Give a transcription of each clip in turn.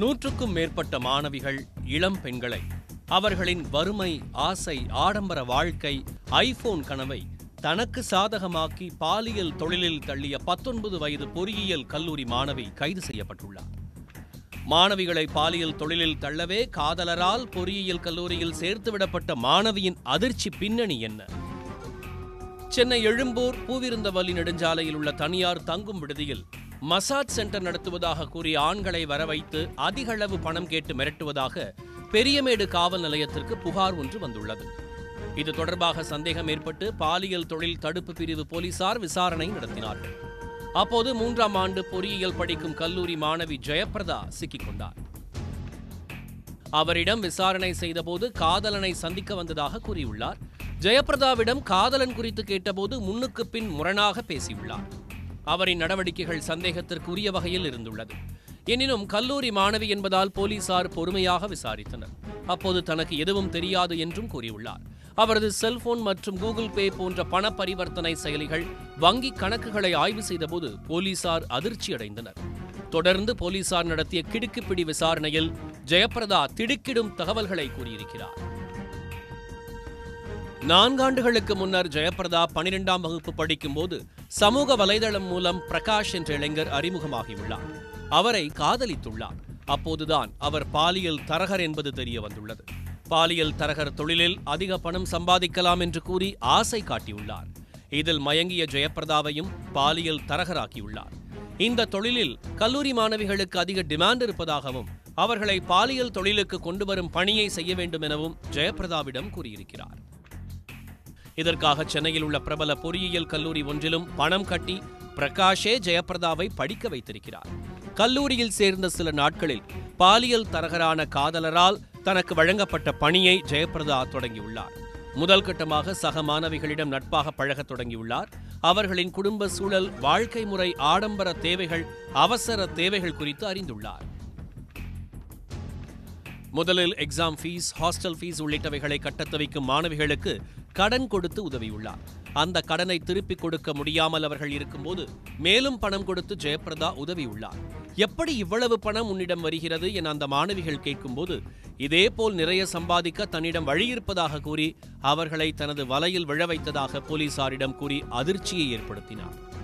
நூற்றுக்கும் மேற்பட்ட மாணவிகள் இளம் பெண்களை. அவர்களின் வறுமை ஆசை ஆடம்பர வாழ்க்கை ஐபோன் கனவை தனக்கு சாதகமாக்கி பாலியல் தொழிலில் தள்ளிய பத்தொன்பது வயது பொறியியல் கல்லூரி மாணவி கைது செய்யப்பட்டுள்ளார். மாணவிகளை பாலியல் தொழிலில் தள்ளவே காதலரால் பொறியியல் கல்லூரியில் சேர்த்துவிடப்பட்ட மாணவியின் அதிர்ச்சி பின்னணி என்ன? சென்னை எழும்பூர் பூவிருந்தவல்லி நெடுஞ்சாலையில் உள்ள தனியார் தங்கும் விடுதியில் மசாஜ் சென்டர் நடத்துவதாக கூறி ஆண்களை வரவைத்து அதிக அளவு பணம் கேட்டு மிரட்டுவதாக பெரியமேடு காவல் நிலையத்திற்கு புகார் ஒன்று வந்துள்ளது. இது தொடர்பாக சந்தேகம் ஏற்பட்டு பாலியல் தொழில் தடுப்பு பிரிவு போலீசார் விசாரணை நடத்தினார்கள். அப்போது மூன்றாம் ஆண்டு பொறியியல் படிக்கும் கல்லூரி மாணவி ஜெயப்பிரதா சிக்கிக் கொண்டார். அவரிடம் விசாரணை செய்தபோது காதலனை சந்திக்க வந்ததாக கூறியுள்ளார். ஜெயப்பிரதாவிடம் காதலன் குறித்து கேட்டபோது முன்னுக்கு பின் முரணாக பேசியுள்ளார். அவரின் நடவடிக்கைகள் சந்தேகத்திற்குரிய வகையில் இருந்துள்ளது. எனினும் கல்லூரி மாணவி என்பதால் போலீசார் பொறுமையாக விசாரித்தனர். அப்போது தனக்கு எதுவும் தெரியாது என்றும் கூறியுள்ளார். அவரது செல்போன் மற்றும் கூகுள் பே போன்ற பண பரிவர்த்தனை செயலிகள் வங்கி கணக்குகளை ஆய்வு செய்தபோது போலீசார் அதிர்ச்சியடைந்தனர் தொடர்ந்து போலீசார் நடத்திய கிடுக்குப்பிடி விசாரணையில் ஜெயப்பிரதா திடுக்கிடும் தகவல்களை கூறியிருக்கிறார். நான்காண்டுகளுக்கு முன்னர் ஜெயபிரதா பனிரெண்டாம் வகுப்பு படிக்கும்போது சமூக வலைதளம் மூலம் பிரகாஷ் என்ற இளைஞர் அறிமுகமாகியுள்ளார். அவரை காதலித்துள்ளார். அப்போதுதான் அவர் பாலியல் தரகர் என்பது தெரிய வந்துள்ளது பாலியல் தரகர் தொழிலில் அதிக பணம் சம்பாதிக்கலாம் என்று கூறி ஆசை காட்டியுள்ளார். இதில் மயங்கிய ஜெயப்பிரதாவையும் பாலியல் தரகராக்கியுள்ளார். இந்த தொழிலில் கல்லூரி மாணவிகளுக்கு அதிக டிமாண்ட் இருப்பதாகவும் அவர்களை பாலியல் தொழிலுக்கு கொண்டு வரும் பணியை செய்ய வேண்டும் எனவும் ஜெயப்பிரதாவிடம் கூறியிருக்கிறார். இதற்காக சென்னையில் உள்ள பிரபல பொறியியல் கல்லூரி ஒன்றிலும் பணம் கட்டி பிரகாஷே ஜெயபிரதாவை படிக்க வைத்திருக்கிறார். கல்லூரியில் சேர்ந்த சில நாட்களில் பாலியல் தரகரான காதலரால் தனக்கு வழங்கப்பட்ட பணியை ஜெயபிரதா தொடங்கியுள்ளார். முதல் கட்டமாக சக மாணவிகளிடம் நட்பாக பழகத் தொடங்கியுள்ளார். அவர்களின் குடும்ப சூழல் வாழ்க்கை முறை ஆடம்பர தேவைகள் அவசர தேவைகள் குறித்து அறிந்துள்ளார். முதலில் எக்ஸாம் ஃபீஸ் ஹாஸ்டல் ஃபீஸ் உள்ளிட்டவைகளை கட்டத் தவிக்கும் மாணவிகளுக்கு கடன் கொடுத்து உதவியுள்ளார். அந்த கடனை திருப்பிக் கொடுக்க முடியாமல் அவர்கள் இருக்கும்போது மேலும் பணம் கொடுத்து ஜெயப்பிரதா உதவியுள்ளார். எப்படி இவ்வளவு பணம் உன்னிடம் வருகிறது என அந்த மாணவிகள் கேட்கும்போது இதேபோல் நிறைய சம்பாதிக்க தன்னிடம் வழியிருப்பதாக கூறி அவர்களை தனது வலையில் விழ வைத்ததாக போலீசாரிடம் கூறி அதிர்ச்சியை ஏற்படுத்தினார்.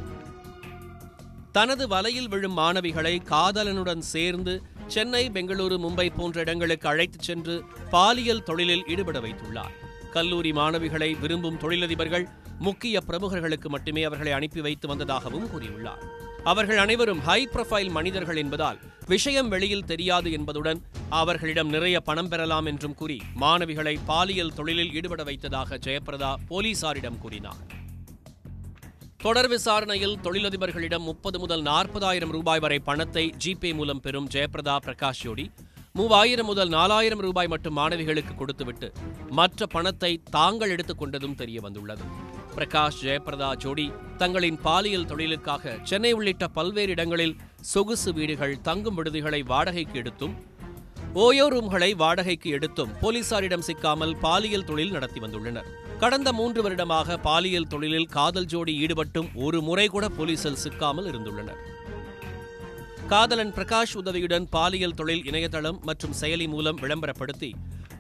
தனது வலையில் விழும் மாணவிகளை காதலனுடன் சேர்ந்து சென்னை பெங்களூரு மும்பை போன்ற இடங்களுக்கு அழைத்துச் சென்று பாலியல் தொழிலில் ஈடுபட வைத்துள்ளார். கல்லூரி மாணவிகளை விரும்பும் தொழிலதிபர்கள் முக்கிய பிரமுகர்களுக்கு மட்டுமே அவர்களை அனுப்பி வைத்து வந்ததாகவும் கூறியுள்ளார். அவர்கள் அனைவரும் ஹை ப்ரொஃபைல் மனிதர்கள் என்பதால் விஷயம் வெளியில் தெரியாது என்பதுடன் அவர்களிடம் நிறைய பணம் பெறலாம் என்றும் கூறி மாணவிகளை பாலியல் தொழிலில் ஈடுபட வைத்ததாக ஜெயப்பிரதா போலீசாரிடம் கூறினார். தொடர் விசாரணையில் தொழிலதிபர்களிடம் முப்பது முதல் நாற்பதாயிரம் ரூபாய் வரை பணத்தை ஜிபே மூலம் பெறும் ஜெயபிரதா பிரகாஷ் ஜோடி மூவாயிரம் முதல் நாலாயிரம் ரூபாய் மட்டும் மாணவிகளுக்கு கொடுத்துவிட்டு மற்ற பணத்தை தாங்கள் எடுத்துக் கொண்டதும் தெரிய வந்துள்ளது. பிரகாஷ் ஜெயபிரதா ஜோடி தங்களின் பாலியல் தொழிலுக்காக சென்னை உள்ளிட்ட பல்வேறு இடங்களில் சொகுசு வீடுகள் தங்கும் விடுதிகளை வாடகைக்கு எடுத்தும் ஓயோ ரூம்களை வாடகைக்கு எடுத்தும் போலீசாரிடம் சிக்காமல் பாலியல் தொழில் நடத்தி வந்துள்ளனர். கடந்த மூன்று வருடமாக பாலியல் தொழிலில் காதல் ஜோடி ஈடுபட்டும் ஒரு முறை கூட போலீசில் சிக்காமல் இருந்துள்ளனர். காதலன் பிரகாஷ் உதவியுடன் பாலியல் தொழில் இணையதளம் மற்றும் செயலி மூலம் விளம்பரப்படுத்தி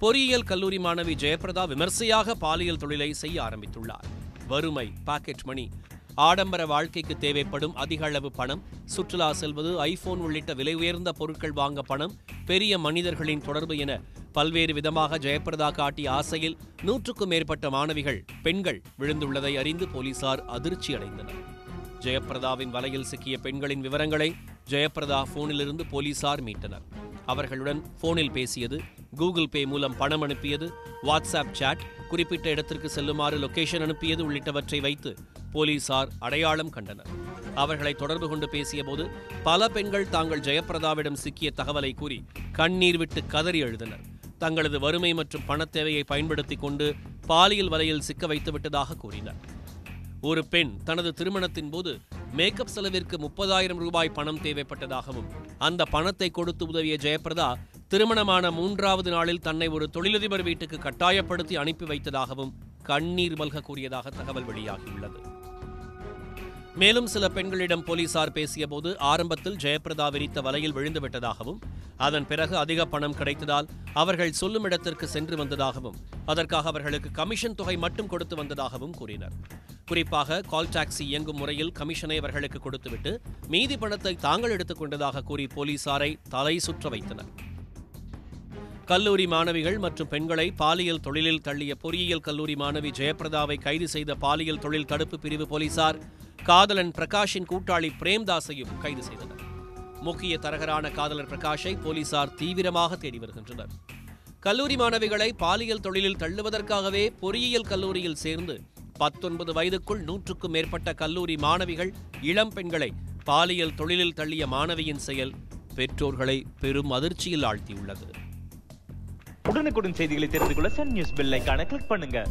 பொறியியல் கல்லூரி மாணவி ஜெயபிரதா விமர்சையாக பாலியல் தொழிலை செய்ய ஆரம்பித்துள்ளார். வறுமை பாக்கெட் மணி ஆடம்பர வாழ்க்கைக்கு தேவைப்படும் அதிக அளவு பணம் சுற்றுலா செல்வது ஐபோன் உள்ளிட்ட விலை உயர்ந்த பொருட்கள் வாங்க பணம் பெரிய மனிதர்களின் தொடர்பு என பல்வேறு விதமாக ஜெயப்பிரதா காட்டிய ஆசையில் நூற்றுக்கும் மேற்பட்ட மாணவிகள் பெண்கள் விழுந்துள்ளதை அறிந்து போலீசார் அதிர்ச்சி அடைந்தனர். ஜெயப்பிரதாவின் வலையில் சிக்கிய பெண்களின் விவரங்களை ஜெயப்பிரதா போனிலிருந்து போலீசார் மீட்டனர். அவர்களுடன் போனில் பேசியது கூகுள் பே மூலம் பணம் அனுப்பியது வாட்ஸ்அப் சாட் குறிப்பிட்ட இடத்திற்கு செல்லுமாறு லொகேஷன் அனுப்பியது உள்ளிட்டவற்றை வைத்து போலீசார் அடையாளம் கண்டனர். அவர்களை தொடர்பு கொண்டு பேசியபோது பல பெண்கள் தாங்கள் ஜெயப்பிரதாவிடம் சிக்கிய தகவலை கூறி கண்ணீர் விட்டு கதறி எழுதினர் தங்களது வறுமை மற்றும் பணத் தேவையை பயன்படுத்தி கொண்டு பாலியல் வலையில் சிக்க வைத்து விட்டதாக கூறினர். ஒரு பெண் தனது திருமணத்தின் போது மேக்கப் செலவிற்கு முப்பதாயிரம் ரூபாய் பணம் தேவைப்பட்டதாகவும் அந்த பணத்தை கொடுத்து உதவிய ஜெயபிரதா திருமணமான மூன்றாவது நாளில் தன்னை ஒரு தொழிலதிபர் வீட்டுக்கு கட்டாயப்படுத்தி அனுப்பி வைத்ததாகவும் கண்ணீர் மல்க கூறியதாக தகவல் வெளியாகியுள்ளது. மேலும் சில பெண்களிடம் போலீசார் பேசியபோது ஆரம்பத்தில் ஜெயபிரதா விரித்த வலையில் விழுந்துவிட்டதாகவும் அதன் பிறகு அதிக பணம் கிடைத்ததால் அவர்கள் சொல்லும் இடத்திற்கு சென்று வந்ததாகவும் அதற்காக அவர்களுக்கு கமிஷன் தொகை மட்டும் கொடுத்து வந்ததாகவும் கூறினர். குறிப்பாக கால் டாக்ஸி இயங்கும் முறையில் கமிஷனை அவர்களுக்கு கொடுத்துவிட்டு மீதி பணத்தை தாங்கள் எடுத்துக் கொண்டதாக கூறி போலீசாரை தலை சுற்ற வைத்தனர். கல்லூரி மாணவிகள் மற்றும் பெண்களை பாலியல் தொழிலில் தள்ளிய பொறியியல் கல்லூரி மாணவி ஜெயபிரதாவை கைது செய்த பாலியல் தொழில் தடுப்பு பிரிவு போலீசார் காதலன் பிரகாஷின் கூட்டாளி பிரேம்தாஸையும் கைது செய்தனர். முக்கிய தரகரான காதலர் பிரகாஷை போலீசார் தீவிரமாக தேடி வருகின்றனர். கல்லூரி மாணவிகளை பாலியல் தொழிலில் தள்ளுவதற்காகவே பொறியியல் கல்லூரியில் சேர்ந்து பத்தொன்பது வயதுக்குள் நூற்றுக்கும் மேற்பட்ட கல்லூரி மாணவிகள் இளம் பெண்களை பாலியல் தொழிலில் தள்ளிய மாணவியின் செயல் பெற்றோர்களை பெரும் அதிர்ச்சியில் ஆழ்த்தியுள்ளது. உடனுக்குடன் செய்திகளை தெரிந்து கொள்ள சன் நியூஸ் பெல் கிளிக் பண்ணுங்க.